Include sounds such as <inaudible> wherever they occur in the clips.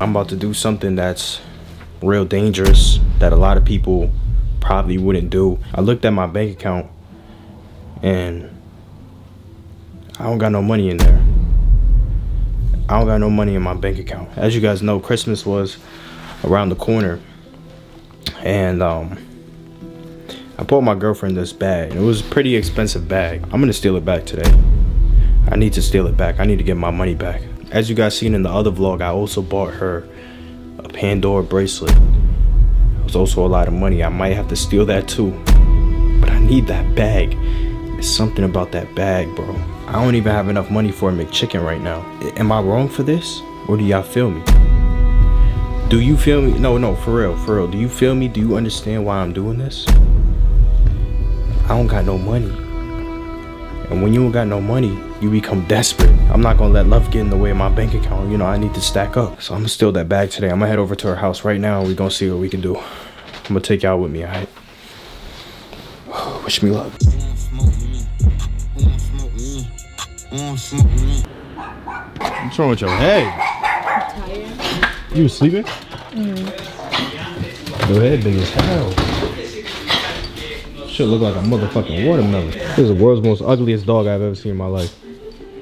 I'm about to do something that's real dangerous that a lot of people probably wouldn't do. I looked at my bank account and I don't got no money in there. I don't got no money in my bank account. As you guys know, Christmas was around the corner. And um I bought my girlfriend this bag. It was a pretty expensive bag. I'm gonna steal it back today. I need to steal it back. I need to get my money back. As you guys seen in the other vlog, I also bought her a Pandora bracelet. It was also a lot of money. I might have to steal that too. But I need that bag. There's something about that bag, bro. I don't even have enough money for a McChicken right now. Am I wrong for this? Or do y'all feel me? Do you feel me? No, no, for real, for real. Do you feel me? Do you understand why I'm doing this? I don't got no money. And when you don't got no money, you become desperate. I'm not gonna let love get in the way of my bank account. You know, I need to stack up. So I'm gonna steal that bag today. I'm gonna head over to her house right now and we gonna see what we can do. I'm gonna take y'all with me, alright? <sighs> Wish me luck. What's wrong with your head? tired. You was sleeping? Mm. Your head big as hell. Should look like a motherfucking watermelon. This is the world's most ugliest dog I've ever seen in my life.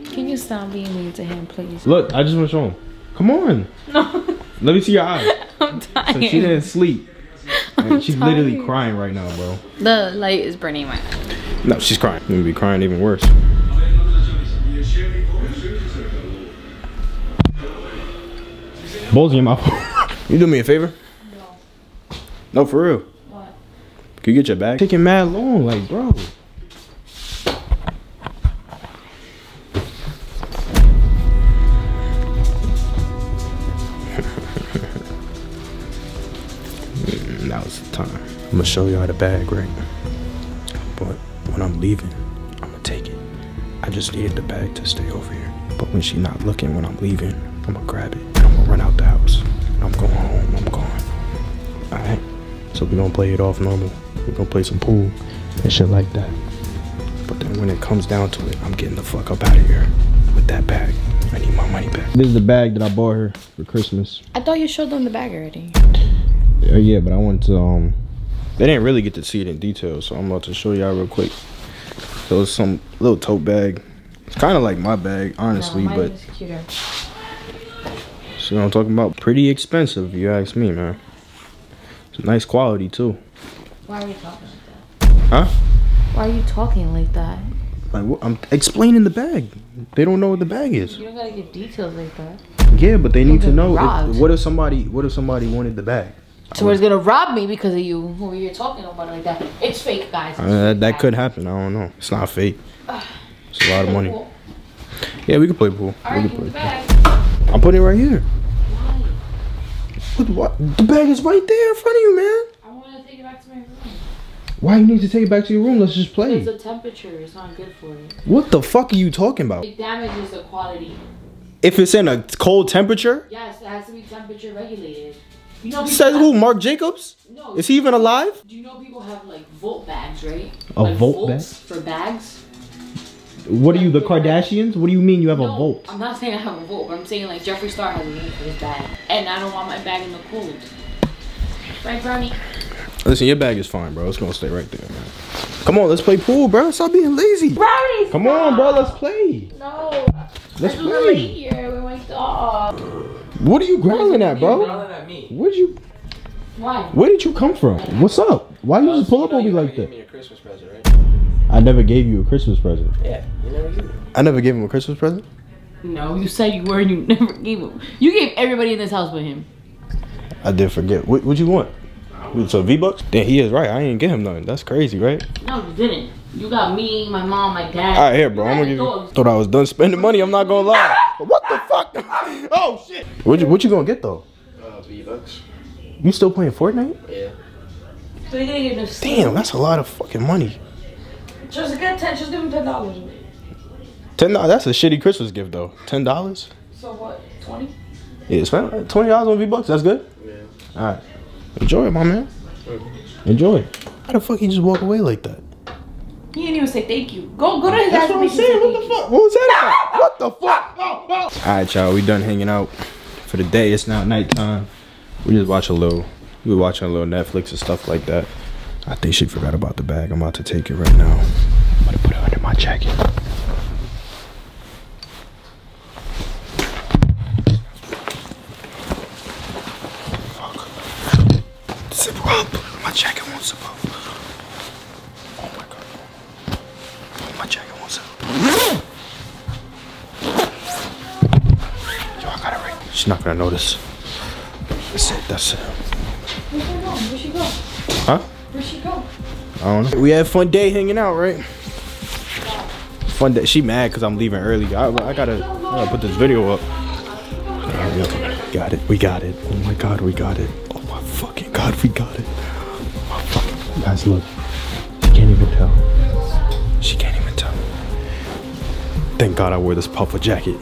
Can you stop being mean to him, please? Look, I just want to show him. Come on. No, Let me see your eyes. <laughs> I'm So she didn't sleep. <laughs> And I'm she's literally crying right now, bro. The light is burning my eyes. No, she's crying. Maybe be crying even worse. Balls in your mouth. <laughs> you do me a favor? No. No, for real. Can you get your bag? Taking mad long, like, bro. <laughs> Now's the time. I'm gonna show y'all the bag, right? But when I'm leaving, I'm gonna take it. I just needed the bag to stay over here. But when she not looking when I'm leaving, I'm gonna grab it. So we're gonna play it off normal. We're gonna play some pool and shit like that. But then when it comes down to it, I'm getting the fuck up out of here with that bag. I need my money back. This is the bag that I bought her for Christmas. I thought you showed them the bag already. Uh, yeah, but I wanted to um they didn't really get to see it in detail, so I'm about to show y'all real quick. So it's some little tote bag. It's kind of like my bag, honestly, no, mine but is cuter. see what I'm talking about? Pretty expensive, if you ask me, man. It's nice quality too. Why are you talking like that? Huh? Why are you talking like that? Like? I'm explaining the bag. They don't know what the bag is. You don't gotta give details like that. Yeah, but they need to know. if- what if somebody? What if somebody wanted the bag? Someone's gonna rob me because of you. Who you're talking about like that? It's fake, guys. It's Uh, that, fake, that guys. could happen. I don't know. It's not fake. It's a lot of money. <sighs> Cool. Yeah, we can play pool. Alright, we give can play. bag. I'm putting it right here. What, what? The bag is right there in front of you, man. I wanna take it back to my room. Why you need to take it back to your room? Let's just Because play. the temperature is not good for it. What the fuck are you talking about? It damages the quality. If it's in a cold temperature, Yes, it has to be temperature regulated. You know, says who? Marc Jacobs? No. Is he even alive? Do you know people have like volt bags, right? A like volt volts for bags? What are you, the Kardashians? What do you mean you have a No, volt? I'm not saying I have a volt, but I'm saying like Jeffree Star has a name for his bag, and I don't want my bag in the cold. Right, Brownie? Listen, your bag is fine, bro. It's gonna stay right there, man. Come on, let's play pool, bro. Stop being lazy. Brownie! Come on, bro. Let's play. No. Let's I don't lay play. here with my dog. What are you growling at, bro? Growling at me. Where'd you? Why? Where did you come from? What's up? Why you just pull up You know on me you like gave that? I never gave you a Christmas present. Yeah, you never gave me. I never gave him a Christmas present. No, you said you were and you <laughs> never gave him. You gave everybody in this house but him. I did forget. What what you want? So V bucks? Then he is right. I ain't get him nothing. That's crazy, right? No, you didn't. You got me, my mom, my dad. All right, here, bro. I'm gonna give you. Dogs. Thought I was done spending money. I'm not gonna lie. <laughs> What the fuck? <laughs> Oh shit. What you what you gonna get though? Uh, V bucks. You still playing Fortnite? Yeah. So you're gonna give him Damn, that's a lot of fucking money. Just get ten. Just give him ten dollars. Ten dollars. That's a shitty Christmas gift though. Ten dollars. So what? Twenty? Yeah, spend uh, twenty dollars on V bucks. That's good. Yeah. All right. Enjoy it, my man. Mm-hmm. Enjoy it. How the fuck he just walk away like that? He didn't even say thank you. Go, go to his That's what and I'm make him say saying. What the fuck? What was that about? What the fuck? All right, y'all. We done hanging out. for the day. It's now nighttime. We just watch a little. We were watching a little Netflix and stuff like that. I think she forgot about the bag. I'm about to take it right now. I'm gonna put it under my jacket. Fuck. Zip up. My jacket won't zip up. Oh my god. My jacket won't zip up. Yo, I got it right. She's not gonna notice. That's it. That's it. Where'd she go? Where'd she go? Where'd she go? I don't know. We had a fun day hanging out, right? Fun day. She mad because I'm leaving early. I, I, gotta, I gotta put this video up. Up. Got it. We got it. Oh my god, we got it. Oh my fucking god, we got it. Oh my guys, look. She can't even tell. She can't even tell. Thank God I wore this puffer jacket.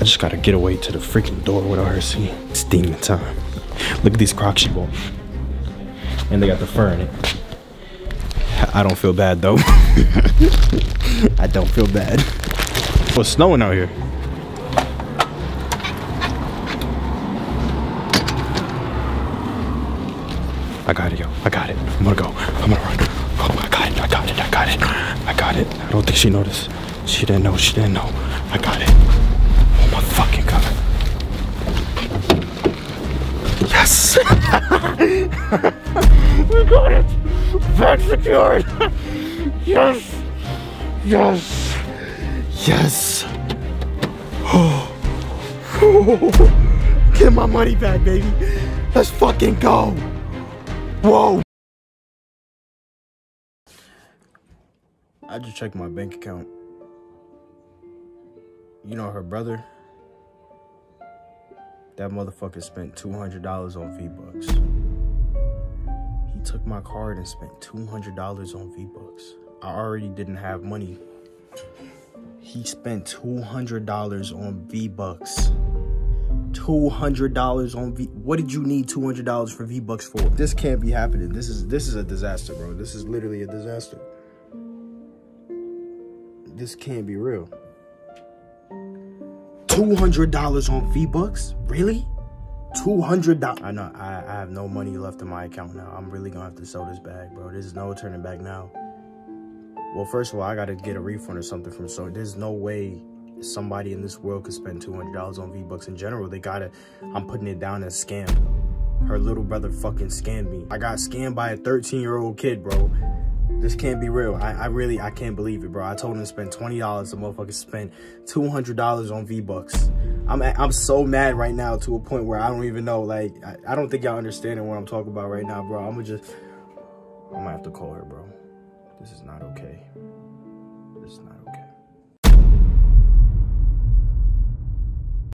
I just gotta get away to the freaking door without her seeing. It's demon time. Look at these Crocs she bought. And they got the fur in it. I don't feel bad though. <laughs> I don't feel bad. It's snowing out here. I got it, yo. I got it. I'm gonna go. I'm gonna run. Oh, I got it. I got it. I got it. I got it. I don't think she noticed. She didn't know. She didn't know. I got it. Oh my fucking god. Yes. <laughs> we got it. Back secured. yes. Yes. Yes. <gasps> Get my money back, baby. Let's fucking go. Whoa. I just checked my bank account. You know her brother? That motherfucker spent $200 on V-Bucks. He took my card and spent $200 on V-Bucks. I already didn't have money. He spent $200 on V-Bucks. $200 on V. What did you need $200 for V-Bucks for? This can't be happening. This is this is a disaster, bro. This is literally a disaster. This can't be real. $200 on V-Bucks? Really? $200. I know I, I have no money left in my account now. I'm really gonna have to sell this bag, bro. There's no turning back now. Well, first of all, I gotta get a refund or something from so there's no way somebody in this world could spend $200 on V-Bucks in general. They gotta, I'm putting it down as scam. Her little brother fucking scammed me. I got scammed by a 13 year old kid, bro. This can't be real. I, I really, I can't believe it, bro. I told him to spend $20. The motherfucker spent $200 on V-Bucks. I'm, I'm so mad right now to a point where I don't even know, like, I, I don't think y'all understanding what I'm talking about right now, bro. I'm gonna just, I'm gonna have to call her, bro. This is not okay.